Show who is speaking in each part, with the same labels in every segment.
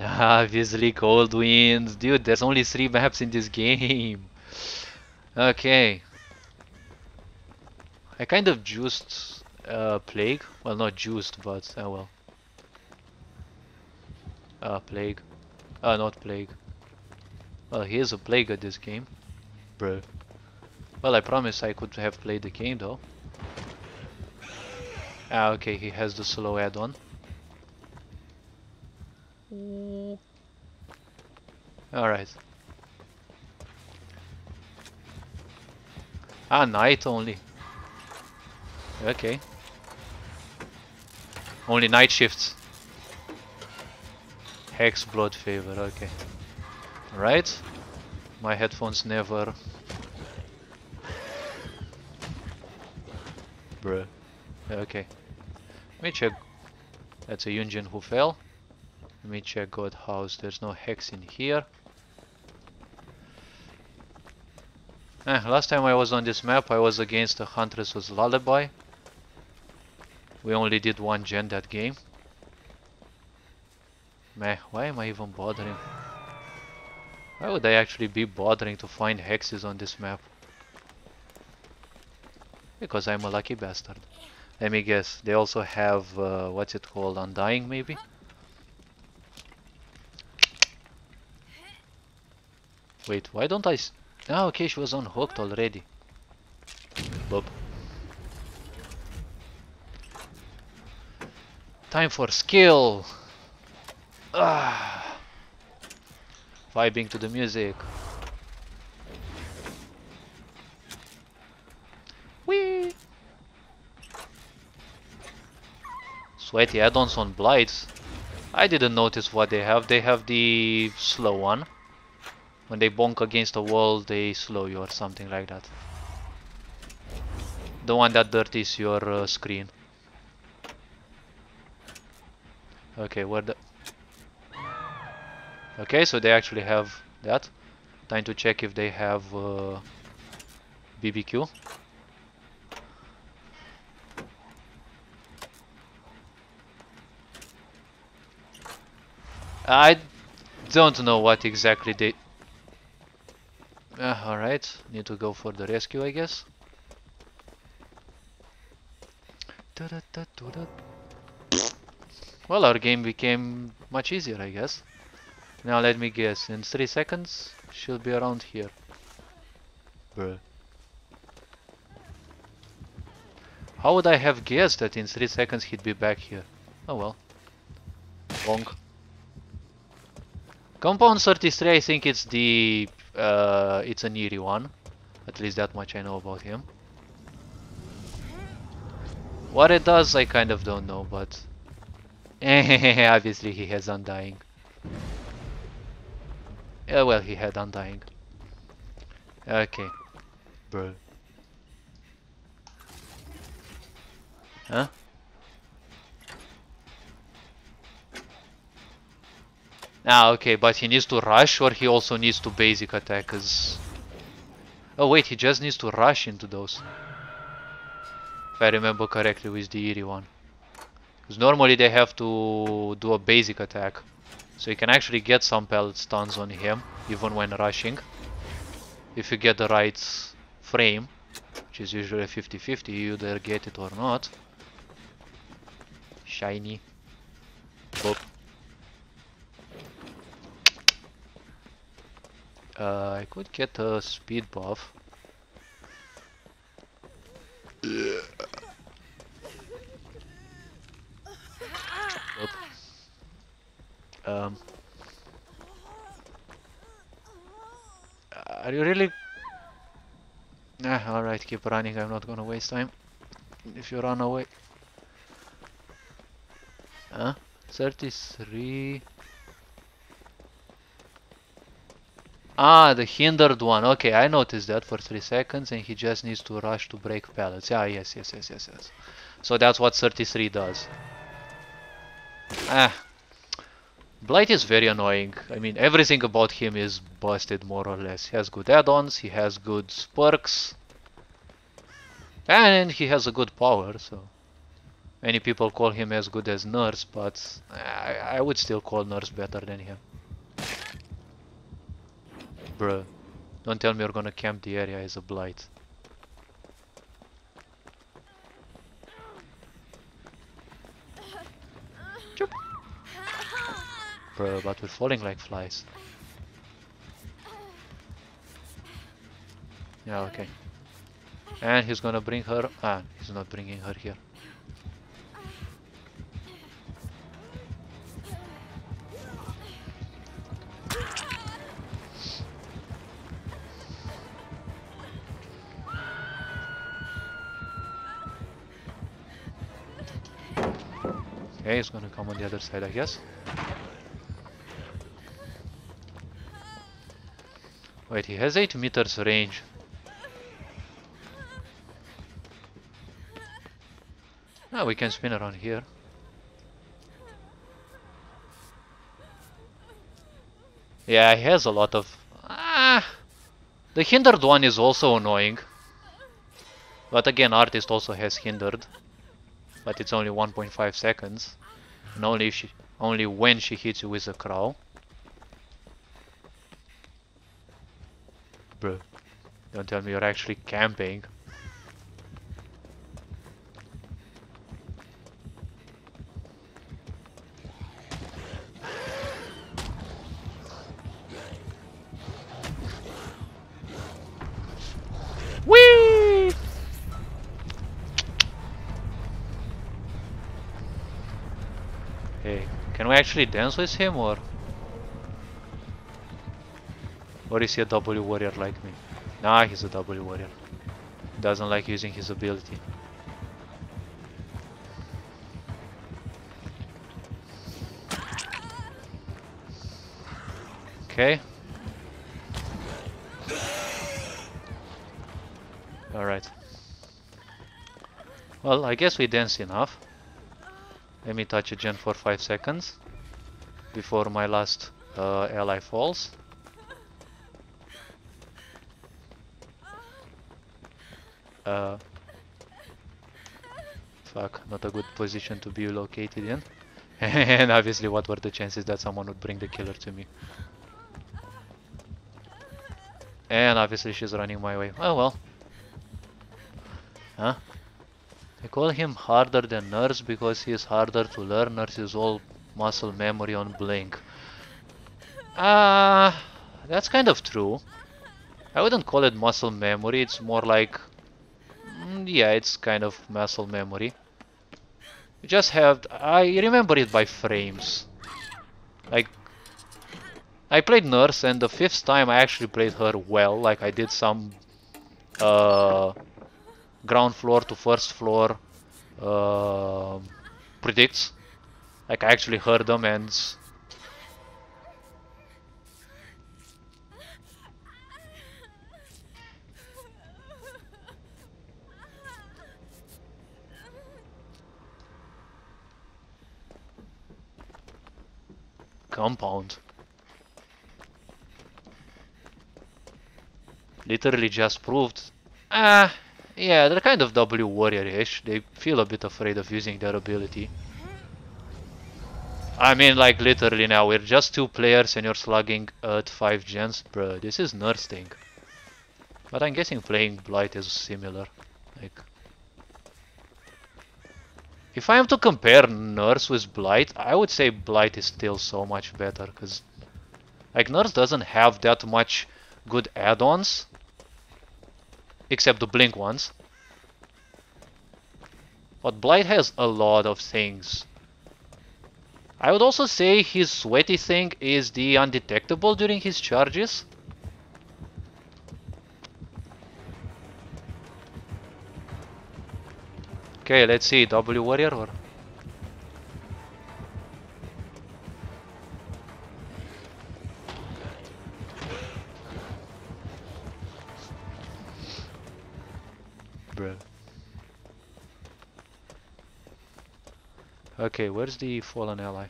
Speaker 1: Obviously Coldwinds. Dude, there's only three maps in this game. Okay. I kind of juiced uh, Plague. Well, not juiced, but oh well. Uh, Plague. Uh, not Plague. Well, he is a Plague at this game. Bro. Well, I promise I could have played the game though. Ah, okay, he has the slow add-on. Alright. Ah, night only. Okay. Only night shifts. Hex blood favor, okay. Right. My headphones never... Bruh. Okay. Let me check. That's a Yunjin who fell. Let me check God House. There's no hex in here. Eh, last time I was on this map I was against a Huntress with Lullaby. We only did one gen that game. Meh, why am I even bothering? Why would I actually be bothering to find hexes on this map? Because I'm a lucky bastard. Let me guess, they also have, uh, what's it called, Undying maybe? Wait, why don't I... Ah, okay, she was unhooked already. Boop. Time for skill! Ah. Vibing to the music. Whee! Sweaty add-ons on Blights. I didn't notice what they have. They have the slow one. When they bonk against a wall, they slow you or something like that. The one that dirties your uh, screen. Okay, where the... Okay, so they actually have that. Time to check if they have uh, BBQ. I don't know what exactly they uh, Alright, need to go for the rescue I guess. Well, our game became much easier I guess. Now let me guess, in 3 seconds she'll be around here. Bruh. How would I have guessed that in 3 seconds he'd be back here? Oh well. Bonk. Compound 33 I think it's the uh, it's an eerie one. At least that much I know about him. What it does, I kind of don't know, but... Obviously he has Undying. Yeah, well, he had Undying. Okay. Bro. Huh? Ah, okay, but he needs to rush or he also needs to basic attack cause... Oh wait, he just needs to rush into those. If I remember correctly with the Eerie one. Because normally they have to do a basic attack. So you can actually get some pellet stuns on him, even when rushing. If you get the right frame, which is usually 50-50, you either get it or not. Shiny. Uh, I could get a speed buff. Um, are you really? Ah, alright, keep running. I'm not gonna waste time. If you run away. Huh? 33. Ah, the hindered one. Okay, I noticed that for 3 seconds and he just needs to rush to break pallets. Yeah, yes, yes, yes, yes, yes. So that's what 33 does. Ah. Blight is very annoying. I mean, everything about him is busted more or less. He has good add-ons, he has good perks. And he has a good power, so... Many people call him as good as Nurse, but I, I would still call Nurse better than him. Bruh. Don't tell me you're gonna camp the area as a blight. Choop. Bruh, but we're falling like flies. Yeah, okay. And he's gonna bring her... Ah, he's not bringing her here. Okay, he's gonna come on the other side, I guess. Wait, he has 8 meters range. Ah, we can spin around here. Yeah, he has a lot of... Ah, the hindered one is also annoying. But again, artist also has hindered. But it's only 1.5 seconds. And only if she, only when she hits you with a crow. Bro, don't tell me you're actually camping. Hey, can we actually dance with him or? Or is he a W warrior like me? Nah, he's a W warrior. Doesn't like using his ability. Okay. Alright. Well, I guess we danced enough. Let me touch a gen for 5 seconds before my last uh, ally falls. Uh, fuck, not a good position to be located in. and obviously what were the chances that someone would bring the killer to me? And obviously she's running my way. Oh well. Huh? I call him harder than Nurse because he is harder to learn. Nurse is all muscle memory on Blink. Ah, uh, that's kind of true. I wouldn't call it muscle memory, it's more like... Mm, yeah, it's kind of muscle memory. You just have... I remember it by frames. Like... I played Nurse and the fifth time I actually played her well, like I did some... Uh, ground floor to first floor uh, predicts. Like I actually heard them and compound. Literally just proved. Ah, yeah, they're kind of W warrior-ish. They feel a bit afraid of using their ability. I mean, like, literally now, we're just two players and you're slugging at 5 gens. Bro, this is nursing. But I'm guessing playing Blight is similar. Like... If I am to compare Nurse with Blight, I would say Blight is still so much better. Because, like, Nurse doesn't have that much good add-ons except the blink ones. But Blight has a lot of things. I would also say his sweaty thing is the undetectable during his charges. Okay, let's see, W warrior or... bro. Okay, where's the fallen ally?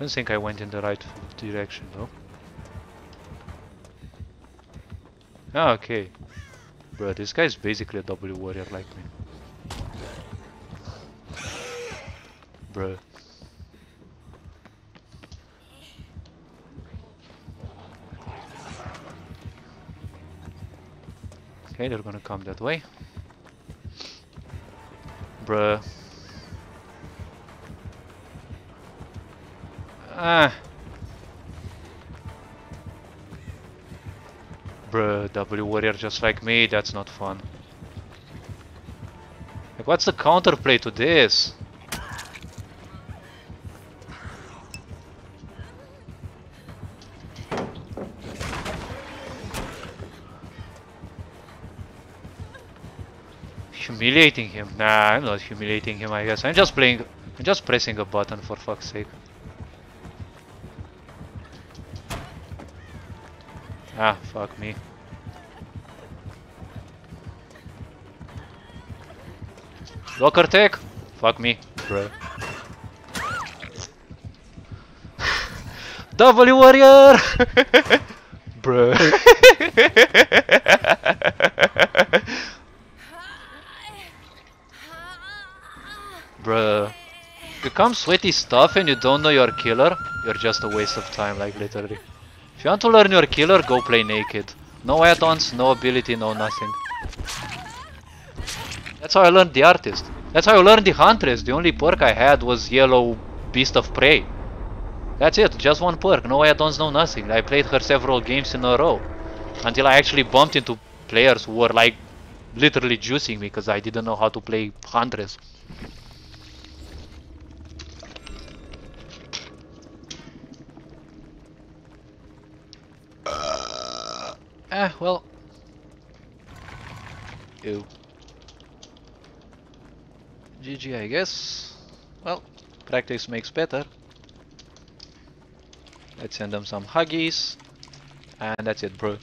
Speaker 1: Don't think I went in the right direction though. Ah, okay. Bro, this guy is basically a W warrior like me. Bro. Okay, they're gonna come that way. Bruh. Ah. Bruh, W warrior just like me, that's not fun. Like, what's the counterplay to this? Humiliating him? Nah, I'm not humiliating him, I guess. I'm just playing... I'm just pressing a button, for fuck's sake. Ah, fuck me. Walker tech? Fuck me, bro. W warrior! bro. Bruh. You come sweaty stuff and you don't know your killer, you're just a waste of time, like literally. If you want to learn your killer, go play naked. No add-ons, no ability, no nothing. That's how I learned the artist. That's how I learned the huntress. The only perk I had was yellow beast of prey. That's it, just one perk, no add-ons, no nothing. I played her several games in a row. Until I actually bumped into players who were like literally juicing me because I didn't know how to play huntress. Ah, well. Ew. GG, I guess. Well, practice makes better. Let's send them some huggies. And that's it, bro.